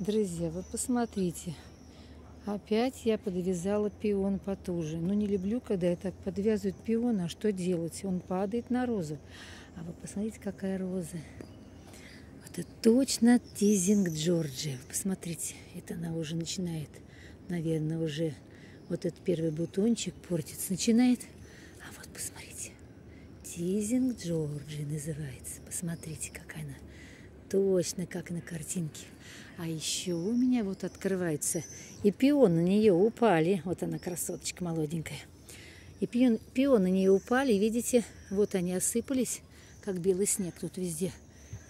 Друзья, вы посмотрите. Опять я подвязала пион потуже. Но не люблю, когда я так подвязывают пион, а что делать? Он падает на розу. А вы посмотрите, какая роза. Это точно тизинг Джорджи. Посмотрите, это она уже начинает, наверное, уже вот этот первый бутончик портится. Начинает. А вот посмотрите. Тизинг Джорджи называется. Посмотрите, какая она. Точно, как на картинке. А еще у меня вот открывается. И пион на нее упали. Вот она, красоточка молоденькая. И пион, пион на нее упали. Видите, вот они осыпались, как белый снег тут везде.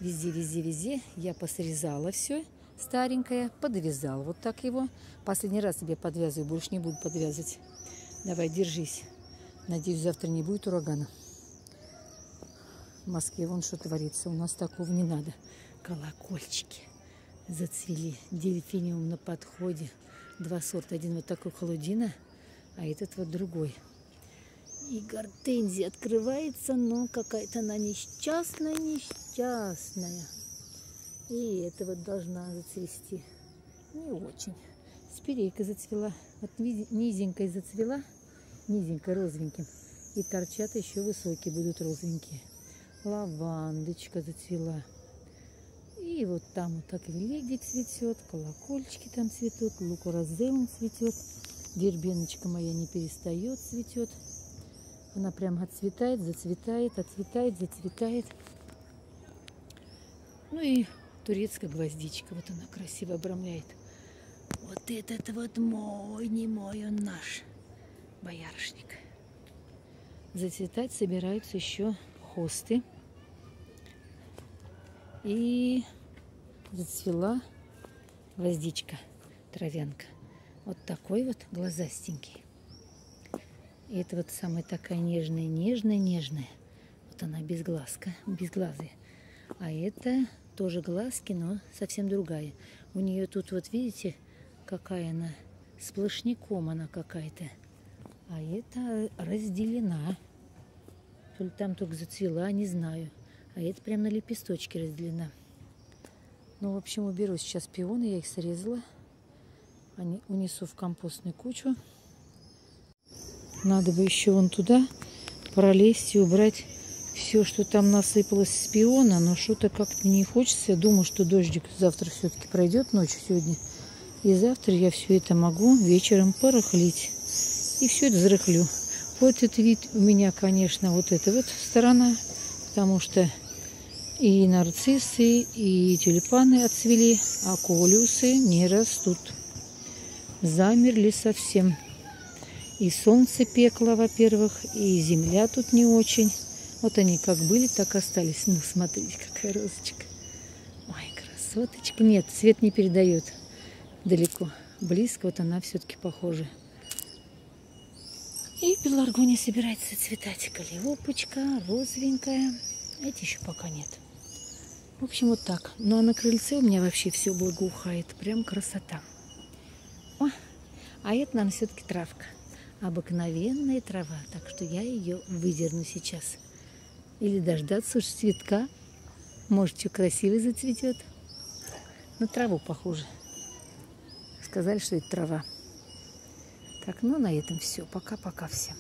Везде, везде, везде. Я посрезала все старенькое, подвязала вот так его. Последний раз тебе подвязываю, больше не буду подвязывать. Давай, держись. Надеюсь, завтра не будет урагана. В Москве вон что творится. У нас такого не надо. Колокольчики зацвели. Дельфиниум на подходе. Два сорта. Один вот такой холодина, а этот вот другой. И гортензия открывается, но какая-то она несчастная, несчастная. И это вот должна зацвести. Не очень. Спирейка зацвела. Вот низенькая зацвела. Низенькая розовеньким. И торчат еще высокие будут розовенькие. Лавандочка зацвела. И вот там вот так велиги цветет, колокольчики там цветут, лукоразелм цветет, вербеночка моя не перестает цветет. Она прям отцветает, зацветает, отцветает, зацветает. Ну и турецкая гвоздичка, вот она красиво обрамляет. Вот этот вот мой, не мой, он наш боярышник. Зацветать собираются еще хосты. И зацвела гвоздичка, травянка. Вот такой вот глазастенький. И это вот самая такая нежная, нежная, нежная. Вот она без глазка, без глазы. А это тоже глазки, но совсем другая. У нее тут вот видите, какая она, сплошняком она какая-то. А это разделена. То ли там только зацвела, не знаю. А это прям на лепесточке разделена. Ну, в общем, уберу сейчас пионы, я их срезала. Они унесу в компостную кучу. Надо бы еще вон туда пролезть и убрать все, что там насыпалось с пиона, но что-то как-то не хочется. Я думаю, что дождик завтра все-таки пройдет ночью сегодня. И завтра я все это могу вечером порыхлить. И все это зарыхлю. Вот этот вид у меня, конечно, вот эта вот сторона, потому что и нарциссы, и тюльпаны отцвели, а колюсы не растут. Замерли совсем. И солнце пекло, во-первых, и земля тут не очень. Вот они как были, так остались. Ну, смотрите, какая розочка. Ой, красоточка. Нет, цвет не передает далеко. Близко вот она все-таки похожа. И пеларгония собирается цветать. Калиопочка, розовенькая. Эти еще пока нет. В общем, вот так. Ну а на крыльце у меня вообще все благоухает. Прям красота. О, а это, наверное, все-таки травка. Обыкновенная трава. Так что я ее выдерну сейчас. Или дождаться уж цветка. Может, что красивый зацветет. На траву похоже. Сказали, что это трава. Так, ну на этом все. Пока-пока всем.